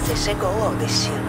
você chegou ao destino.